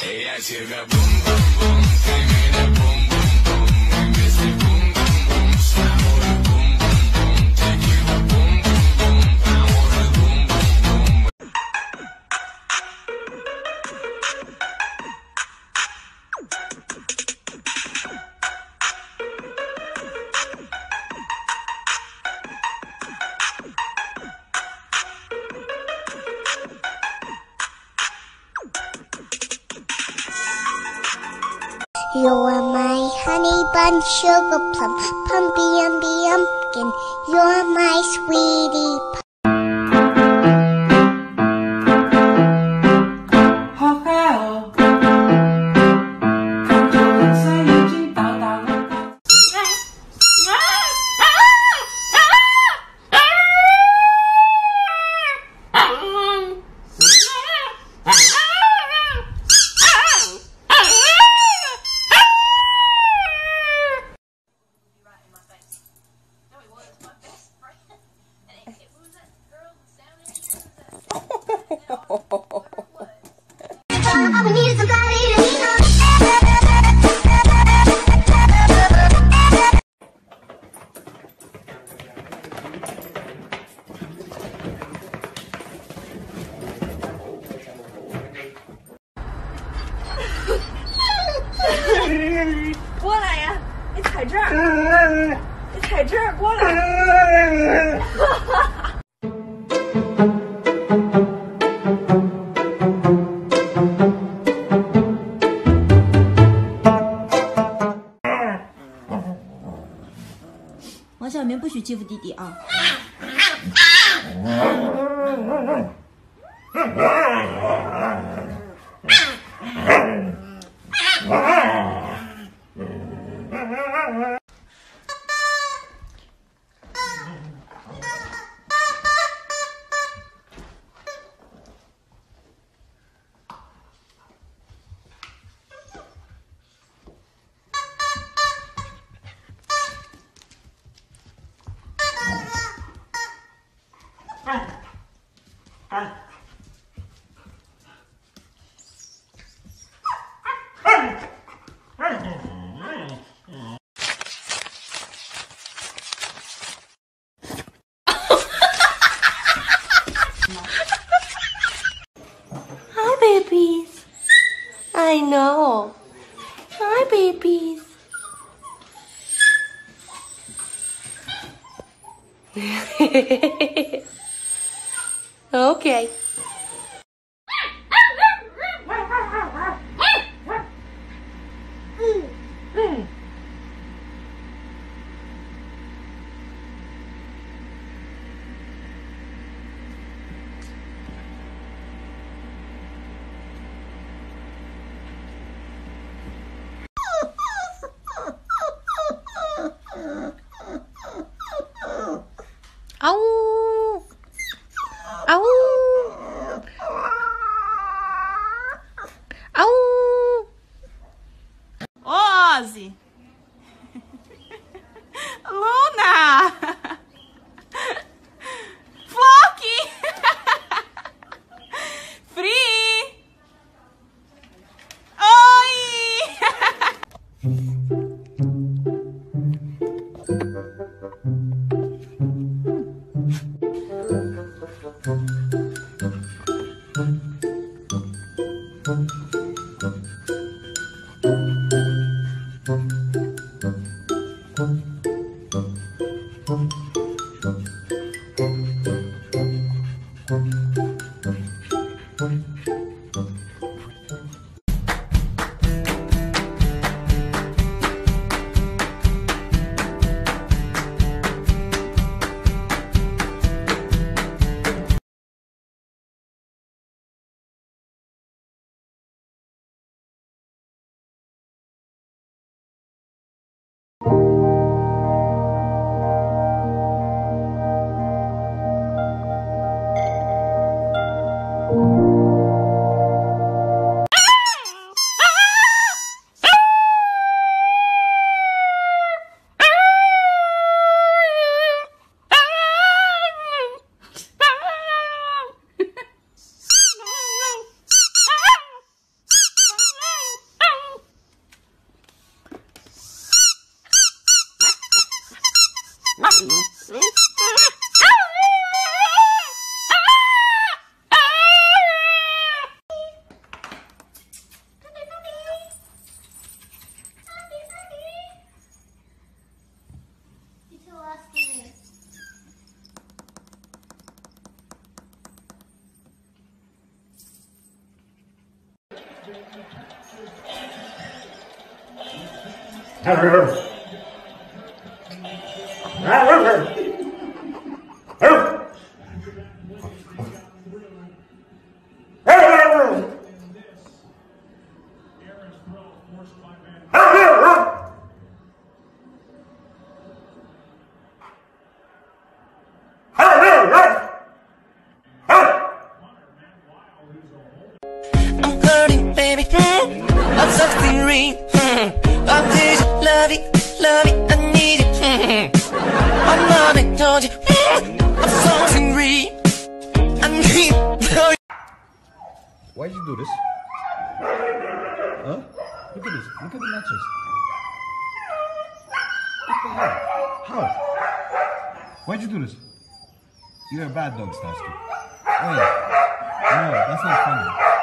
Ella llega bomba. You are my honey bun, sugar plum, pumpy umby umpkin. You're my sweetie 你们不许欺负弟弟啊。okay. Au! Au! Au! Ô, Ozzy! Luna! I'm baby. I'm something real. I'm this love it, love it, I need it. Hmm. I'm not I told you. I'm something real. I need it. Why'd you do this? Huh? Look at this. Look at the matches. What the hell? How? Why'd you do this? You're a bad dog, Starsky. Hey. No, that's not funny.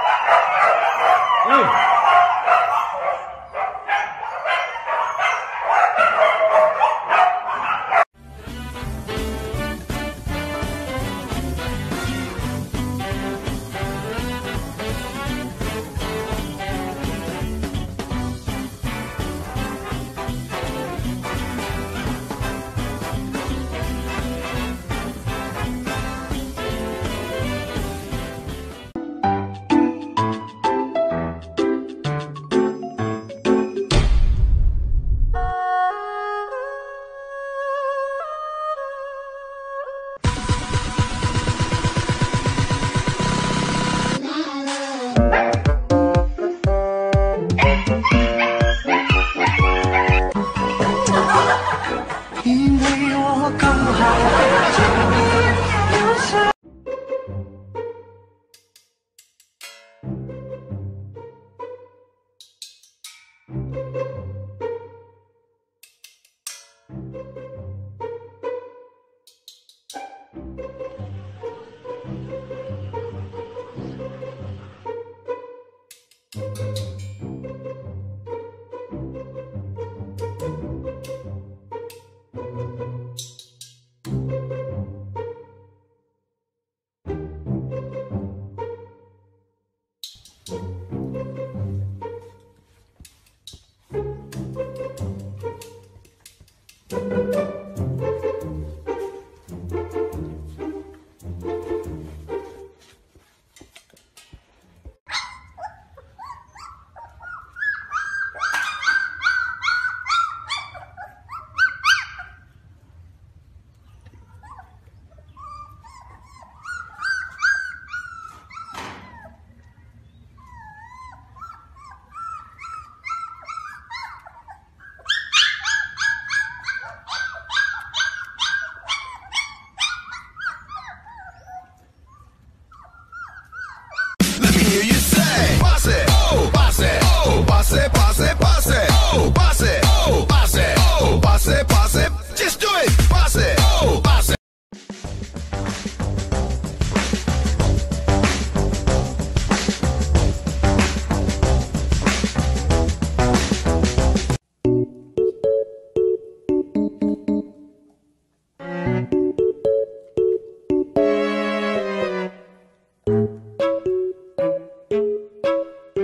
Hey!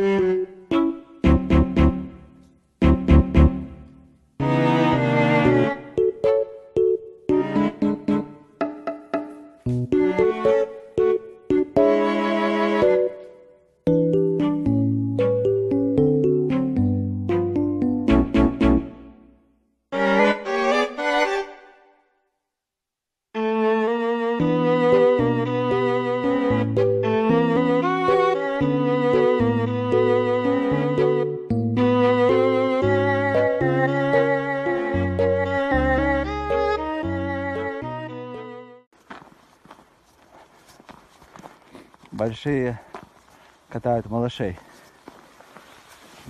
Música Большие катают малышей.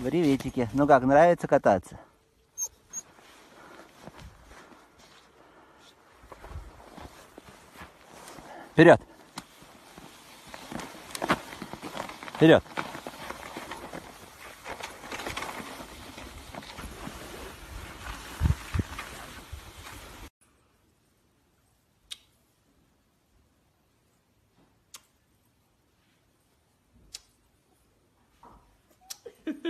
Приветики. Ну как, нравится кататься? Вперед. Вперед.